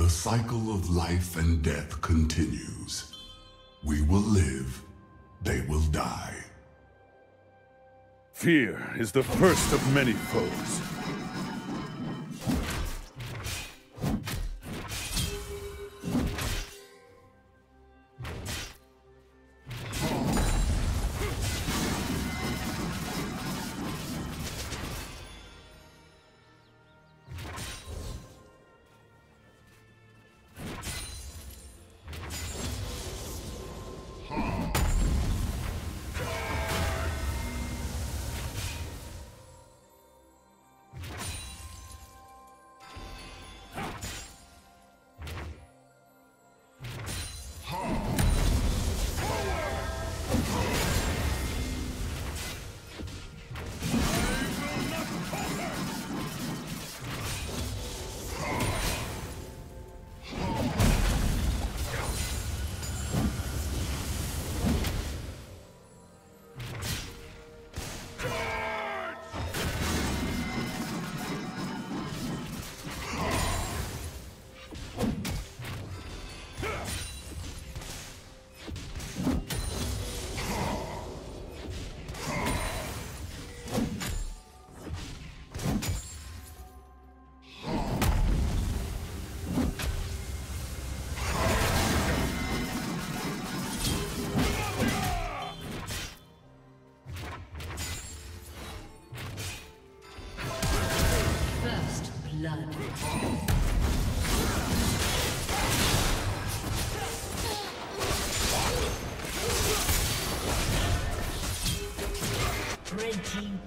The cycle of life and death continues. We will live, they will die. Fear is the first of many foes.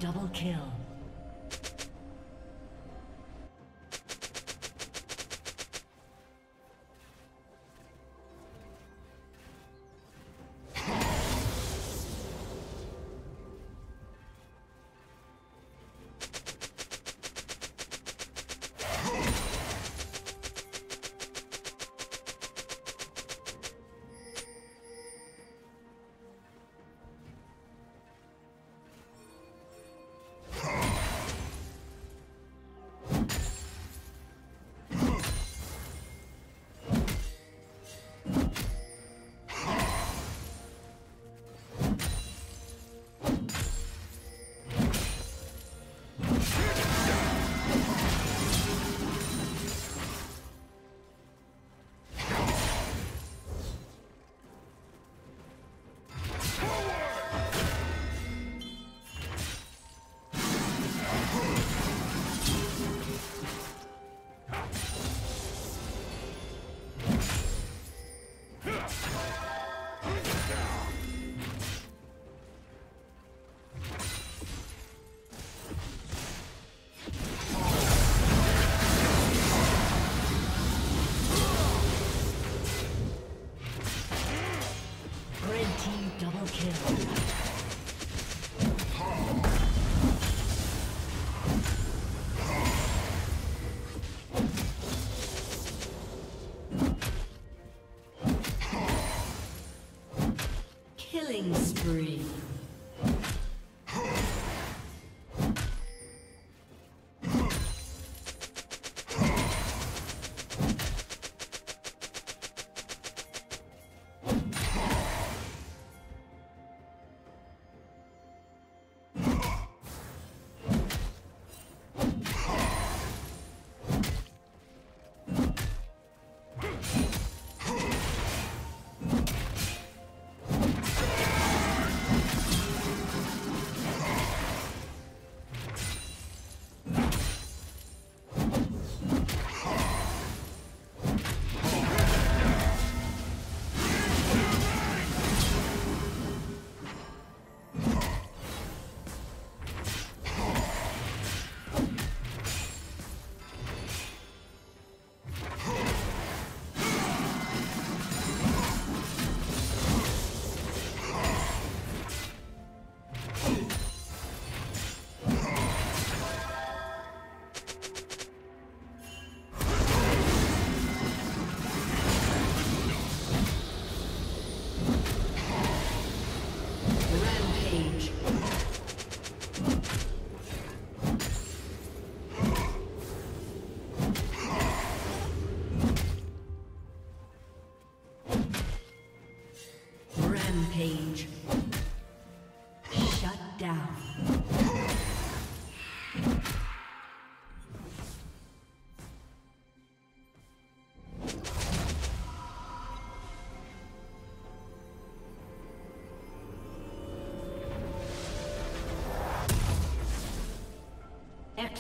Double kill. Red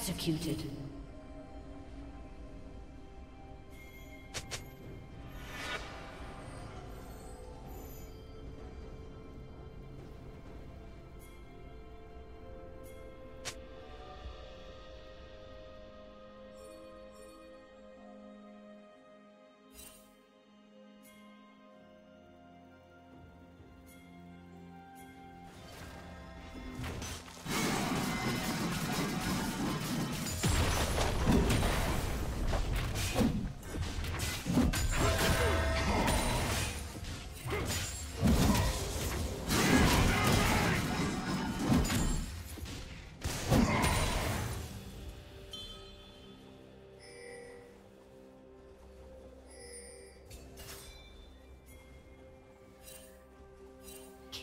Executed.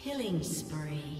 Killing spree.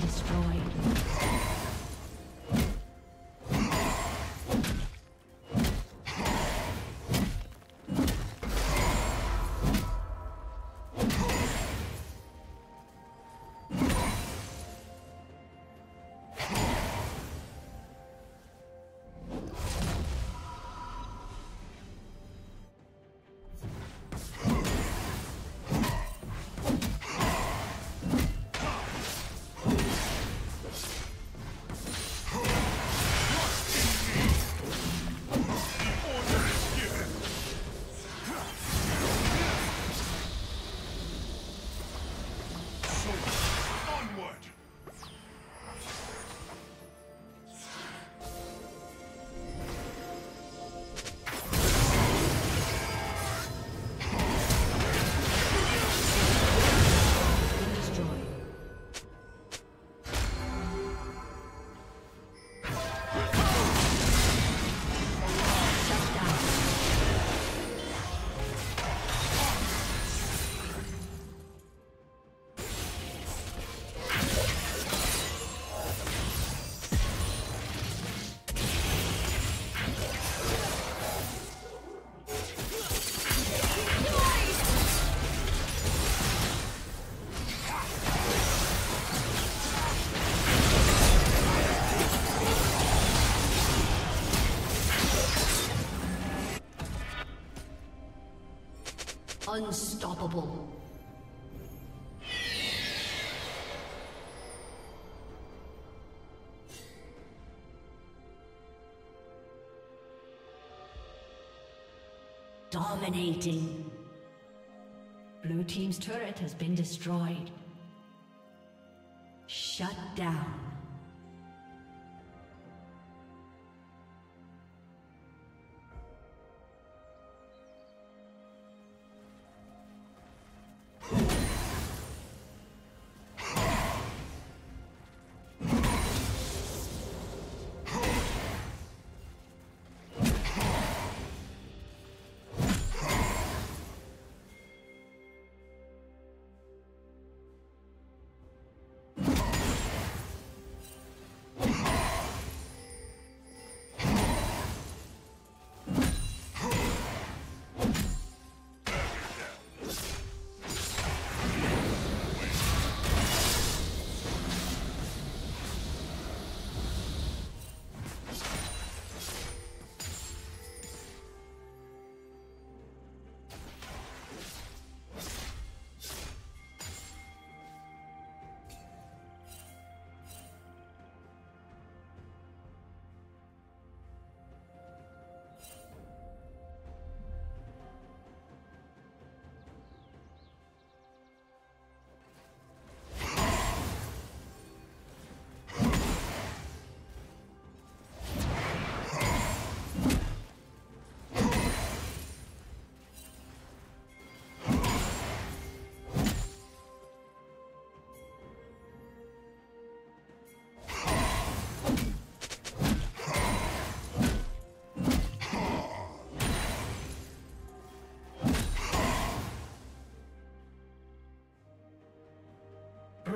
Destroyed. Unstoppable. Dominating. Blue Team's turret has been destroyed. Shut down.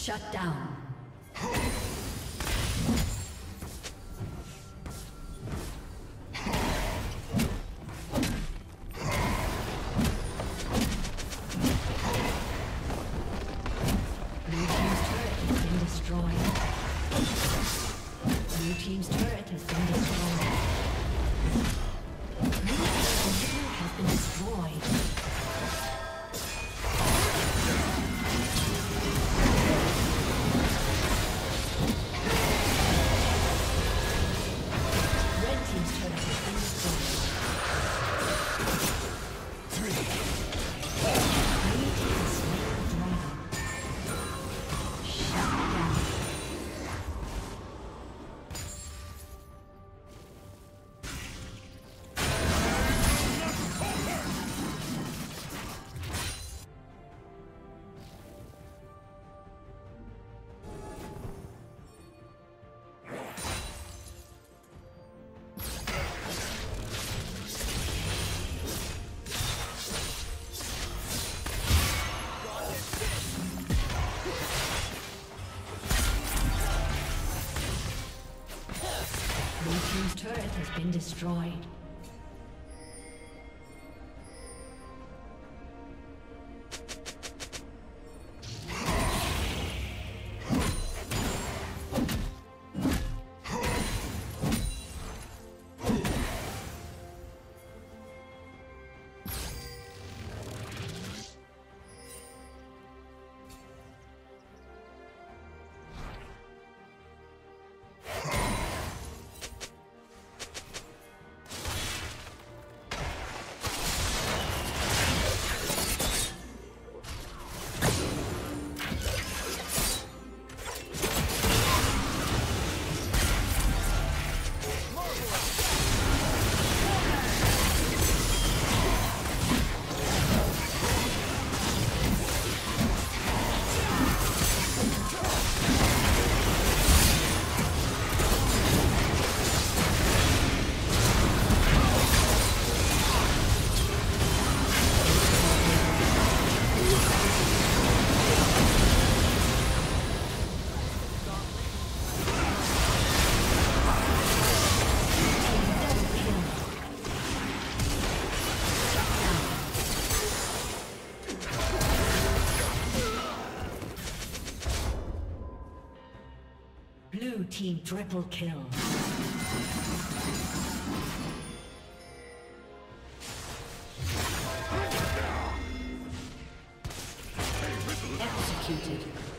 Shut down. Destroyed. team triple kill. Executed.